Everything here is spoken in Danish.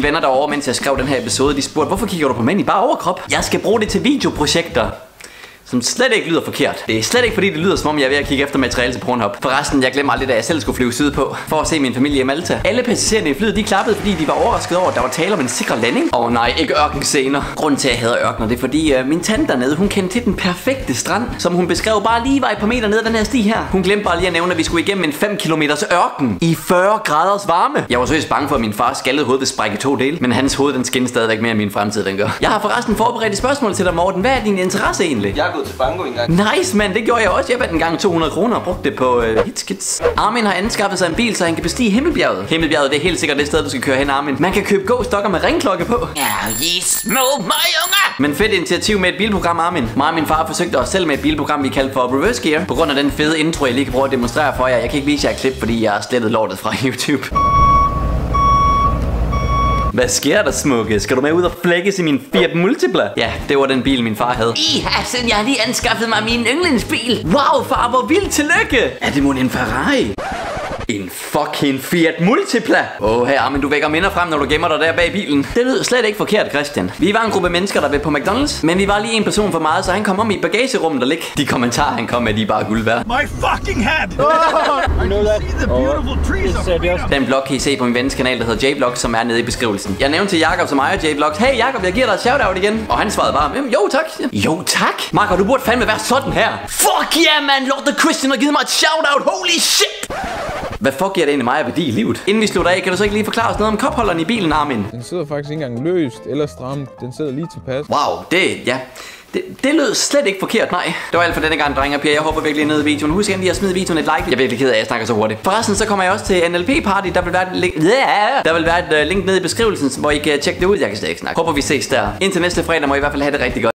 Mine venner derovre, mens jeg skrev den her episode, de spurgte, hvorfor kigger du på mænd i bare overkrop? Jeg skal bruge det til videoprojekter som slet ikke lyder forkert. Det er slet ikke fordi det lyder som om jeg er ved at kigge efter materiale til Pornhub. Forresten, jeg glemmer aldrig da jeg selv skulle flyve sydpå for at se min familie i Malta. Alle passagererne i flyet de klappede, fordi de var overrasket over, at der var tale om en sikker landing. Åh oh, nej, ikke ørkenscener. Grunden til at jeg hader ørkener, det er fordi øh, min tante dernede, hun kendte til den perfekte strand, som hun beskrev bare lige var et par meter ned ad den her sti her. Hun glemte bare lige at nævne, at vi skulle igennem en 5 km ørken i 40 graders varme. Jeg var seriøst bange for, at min far skaldede hoved ville sprække to dele, men hans hoved den skinner stadigvæk mere end min fremtid den gør. Jeg har forresten forberedt et spørgsmål til dig, Morten. Hvad er din interesse egentlig? Jeg gået til banko engang. Nice, mand. Det gjorde jeg også. Jeg vandt en gang 200 kroner og brugte det på øh, hitskits. Armin har anskaffet sig en bil, så han kan bestige Himmelbjerget. Himmelbjerget det er helt sikkert det sted, du skal køre hen, Armin. Man kan købe gå-stokker med ringklokke på. Ja, I små møgunger! Men fedt initiativ med et bilprogram, Armin. Mig og min far forsøgte os selv med et bilprogram, vi kaldte for Reverse Gear. På grund af den fede intro, jeg lige kan prøve at demonstrere for jer. Jeg kan ikke vise jer et klip, fordi jeg har slettet lortet fra YouTube. Hvad sker der, smukke? Skal du med ud og flækkes i min Fiat Multipla? Ja, det var den bil, min far havde. I Hassan, jeg har lige anskaffet mig min yndlingsbil. Wow, far, hvor vildt tillykke! Er det mon en Ferrari? En fucking Fiat Multipla Åh, oh, her, men du vækker minder frem, når du gemmer dig der bag bilen Det lyder slet ikke forkert, Christian Vi var en gruppe mennesker, der var på McDonald's Men vi var lige en person for meget, så han kom om i bagagerummet der ligge De kommentarer, han kom med, de er bare guld værd My fucking head! I know that. See the beautiful trees there. Den blog kan I se på min vens kanal, der hedder J-Blog, som er nede i beskrivelsen Jeg nævnte til Jakob som ejer J-Blog Hey Jakob, jeg giver dig et shoutout igen Og han svarede bare, jo tak Jo tak Marco, du burde fandme være sådan her Fuck yeah, man! Lord the Christian har givet mig et shoutout. Holy shit! Hvad fuck giver det egentlig mig af værdi i livet? Inden vi slutter af, kan du så ikke lige forklare os noget om kopholderen i bilen, Armin? Den sidder faktisk ikke engang løst eller stramt. Den sidder lige tilpas. Wow, det, ja. Det, det lød slet ikke forkert, nej. Det var alt for denne gang, drenge og piger. Jeg håber virkelig, I nød videoen. Husk endelig at smide videoen et like. Jeg er virkelig ked af, at jeg snakker så hurtigt. Forresten, så kommer jeg også til NLP Party. Der vil være et link, yeah! der vil være et uh, link nede i beskrivelsen, hvor I kan tjekke det ud. Jeg kan slet ikke snakke. Håber, vi ses der. Indtil næste fredag må I i hvert fald have det rigtig godt.